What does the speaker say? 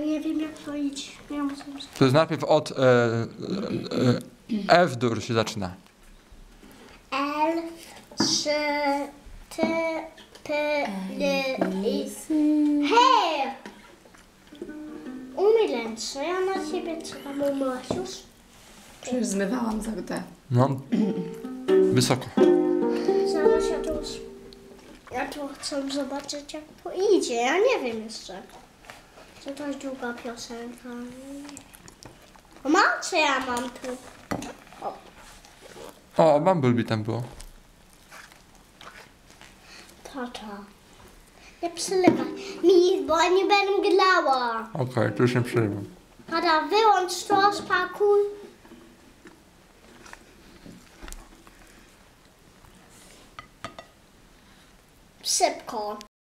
Nie wiem jak to idzie. To jest najpierw od e, e, F dur się zaczyna. L, 3, T, P, L, I. Hej! Umyj ręce, ja na ciebie czekam, umyłaś już? Przecież zmywałam za D. No, wysoko. Zaraz ja tu... Ja tu chcę zobaczyć jak to idzie, ja nie wiem jeszcze. Co to jest długa piosenka. O, mam co ja mam tu? O, Bumblebee tam było. Tata. Nie przylewaj mi, bo nie będę grała. Okej, to już nie przejmę. Tata, wyłącz to, spakuj. Szybko.